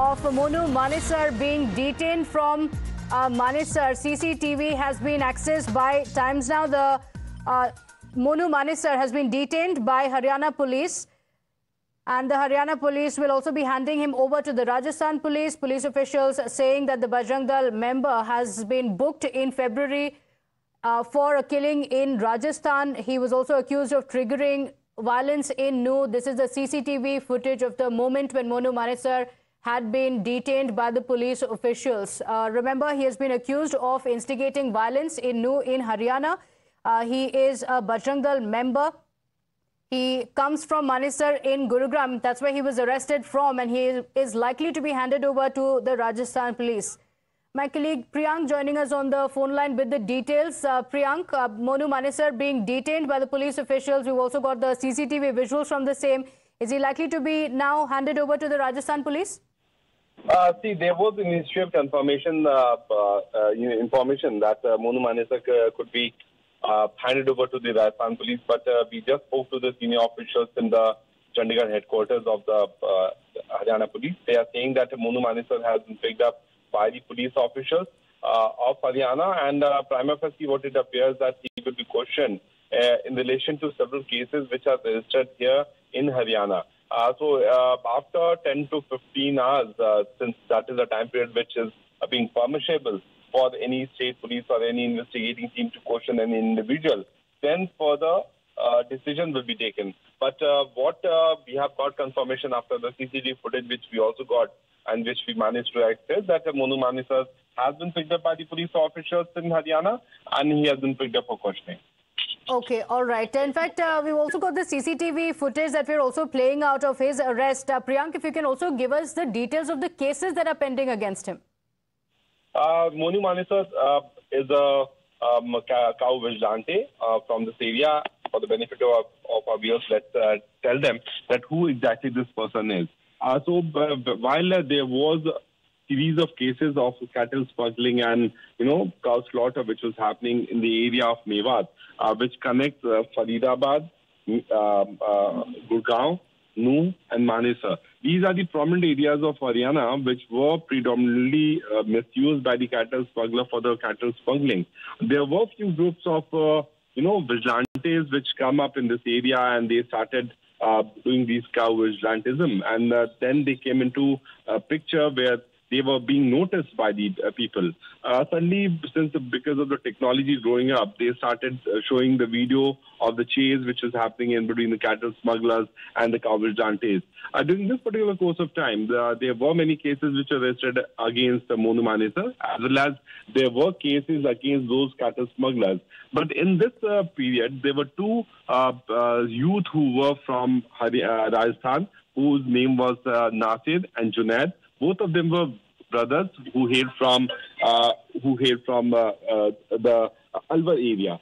of Monu Manesar being detained from uh, Manesar. CCTV has been accessed by Times Now. The uh, Monu Manesar has been detained by Haryana police. And the Haryana police will also be handing him over to the Rajasthan police. Police officials saying that the Bajrang Dal member has been booked in February uh, for a killing in Rajasthan. He was also accused of triggering violence in Nuh. This is the CCTV footage of the moment when Monu Manesar had been detained by the police officials. Uh, remember, he has been accused of instigating violence in Nuh in Haryana. Uh, he is a Bajrang Dal member. He comes from Manesar in Gurugram. That's where he was arrested from, and he is likely to be handed over to the Rajasthan police. My colleague Priyank joining us on the phone line with the details. Uh, Priyank, uh, Monu Manesar being detained by the police officials. We've also got the CCTV visuals from the same. Is he likely to be now handed over to the Rajasthan police? Uh, see, there was initial confirmation, uh, uh, uh, information that uh, Monu Manesar could be uh, handed over to the Rajasthan police, but uh, we just spoke to the senior officials in the Chandigarh headquarters of the uh, Haryana police. They are saying that Monu Manesar has been picked up by the police officials uh, of Haryana, and uh, prima facie, what it appears that he will be questioned uh, in relation to several cases which are registered here in Haryana. Uh, so uh, after 10 to 15 hours, uh, since that is a time period which is uh, being permissible for any state police or any investigating team to question any individual, then further uh, decision will be taken. But uh, what we have got confirmation after the CCTV footage, which we also got and which we managed to access, that Monu Manesar has been picked up by the police officers in Haryana and he has been picked up for questioning. Okay, all right. In fact, uh, we've also got the CCTV footage that we're also playing out of his arrest. Uh, Priyank, if you can also give us the details of the cases that are pending against him. Uh, Monu Manesar uh, is a um, cow vigilante uh, from this area. For the benefit of, of our viewers, let's uh, tell them that who exactly this person is. Uh, so while there was series of cases of cattle smuggling and you know cow slaughter which was happening in the area of Mewat, uh, which connects uh, Faridabad, um, uh, Gurgaon, Nuh, and Manesar. These are the prominent areas of Haryana which were predominantly uh, misused by the cattle smuggler for the cattle smuggling. There were few groups of uh, you know vigilantes which come up in this area and they started uh, doing these cow vigilantism. And uh, then they came into a picture where they were being noticed by the uh, people. Uh, suddenly, since the, because of the technology growing up, they started uh, showing the video of the chase which is happening in between the cattle smugglers and the cow vigilantes. Uh, during this particular course of time, the, there were many cases which were registered against the Monu Manesar, as well as there were cases against those cattle smugglers. But in this uh, period, there were two uh, youth who were from Rajasthan, whose name was Nasir and Junaid both of them were brothers who hailed from uh, who hailed from uh, uh, the Alwar area.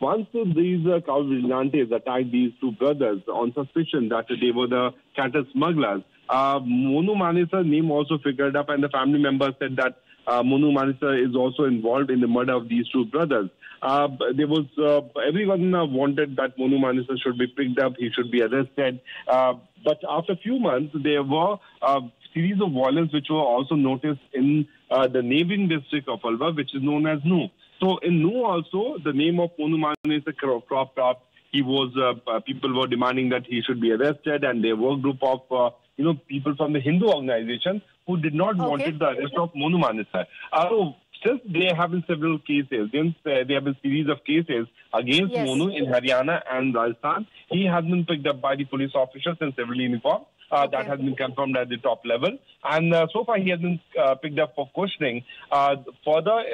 once these uh, cow vigilantes attacked these two brothers on suspicion that they were the cattle smugglers, uh, Monu Manesar's name also figured up, and the family members said that uh, Monu Manesar is also involved in the murder of these two brothers. Uh, there was uh, everyone uh, wanted that Monu Manesar should be picked up, he should be arrested. Uh, but after a few months, there were uh, series of violence which were also noticed in the neighboring district of Alwar, which is known as Nuh. So in Nuh also, the name of Monu Manesar cropped up. He was, uh, people were demanding that he should be arrested, and there were a group of, uh, you know, people from the Hindu organization who did not okay. wanted the arrest of Monu Manesar. Uh, so since there have been several cases, since uh, there have been series of cases against yes. Monu in Haryana and Rajasthan, he has been picked up by the police officers in civil uniform. Uh, okay. That has been confirmed at the top level. And uh, so far, he has been uh, picked up for questioning. Uh, further,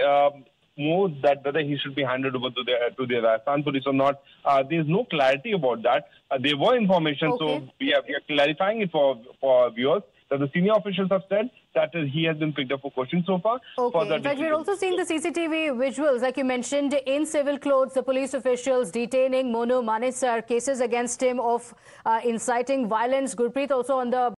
more that whether he should be handed over to the to the Rajasthan police or not. Uh, there is no clarity about that. Uh, there were information, okay. so we are, we are clarifying it for for viewers that the senior officials have said that he has been picked up for questioning so far. Okay. In fact, we're also seeing the CCTV visuals, like you mentioned, in civil clothes, the police officials detaining Monu Manesar, cases against him of uh, inciting violence. Gurpreet also on the